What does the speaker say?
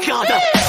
漂亮